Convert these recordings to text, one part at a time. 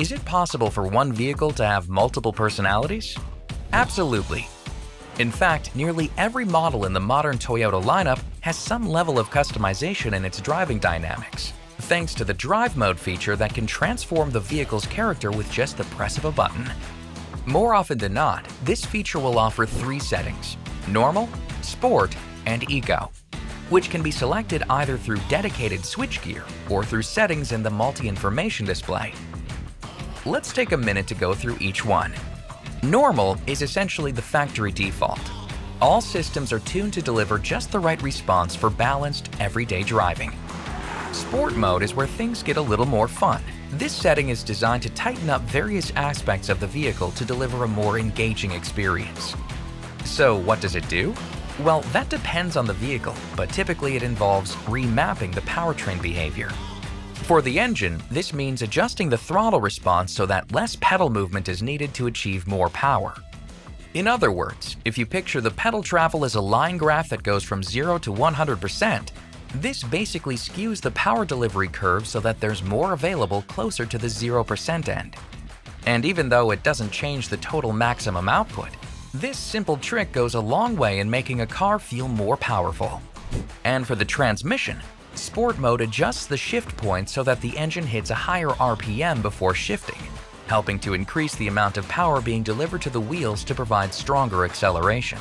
is it possible for one vehicle to have multiple personalities? Absolutely. In fact, nearly every model in the modern Toyota lineup has some level of customization in its driving dynamics, thanks to the Drive Mode feature that can transform the vehicle's character with just the press of a button. More often than not, this feature will offer three settings – Normal, Sport, and Eco, which can be selected either through dedicated switchgear or through settings in the multi-information display. Let's take a minute to go through each one. Normal is essentially the factory default. All systems are tuned to deliver just the right response for balanced, everyday driving. Sport mode is where things get a little more fun. This setting is designed to tighten up various aspects of the vehicle to deliver a more engaging experience. So what does it do? Well, that depends on the vehicle, but typically it involves remapping the powertrain behavior. For the engine, this means adjusting the throttle response so that less pedal movement is needed to achieve more power. In other words, if you picture the pedal travel as a line graph that goes from 0 to 100%, this basically skews the power delivery curve so that there's more available closer to the 0% end. And even though it doesn't change the total maximum output, this simple trick goes a long way in making a car feel more powerful. And for the transmission, Sport mode adjusts the shift point so that the engine hits a higher RPM before shifting, helping to increase the amount of power being delivered to the wheels to provide stronger acceleration.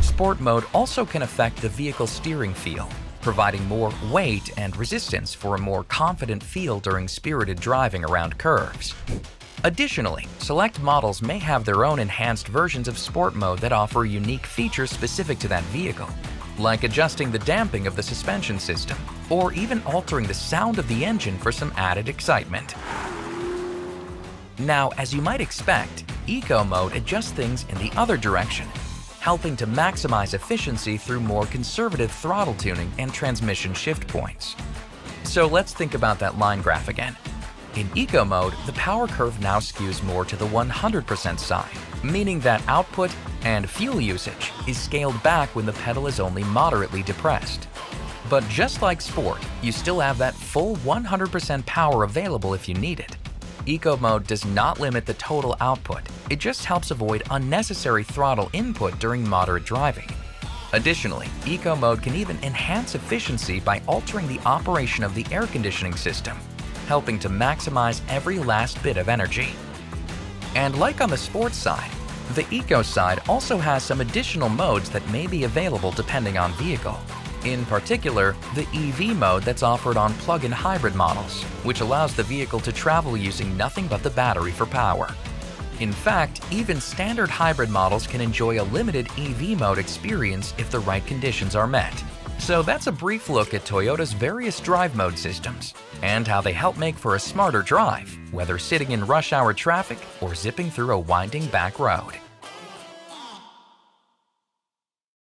Sport mode also can affect the vehicle's steering feel, providing more weight and resistance for a more confident feel during spirited driving around curves. Additionally, select models may have their own enhanced versions of Sport mode that offer unique features specific to that vehicle, like adjusting the damping of the suspension system, or even altering the sound of the engine for some added excitement. Now, as you might expect, Eco Mode adjusts things in the other direction, helping to maximize efficiency through more conservative throttle tuning and transmission shift points. So let's think about that line graph again. In Eco Mode, the power curve now skews more to the 100% side, meaning that output and fuel usage is scaled back when the pedal is only moderately depressed. But just like Sport, you still have that full 100% power available if you need it. Eco Mode does not limit the total output, it just helps avoid unnecessary throttle input during moderate driving. Additionally, Eco Mode can even enhance efficiency by altering the operation of the air conditioning system, helping to maximize every last bit of energy. And like on the sports side, the Eco side also has some additional modes that may be available depending on vehicle. In particular, the EV mode that's offered on plug-in hybrid models, which allows the vehicle to travel using nothing but the battery for power. In fact, even standard hybrid models can enjoy a limited EV mode experience if the right conditions are met. So that's a brief look at Toyota's various drive mode systems and how they help make for a smarter drive, whether sitting in rush hour traffic or zipping through a winding back road.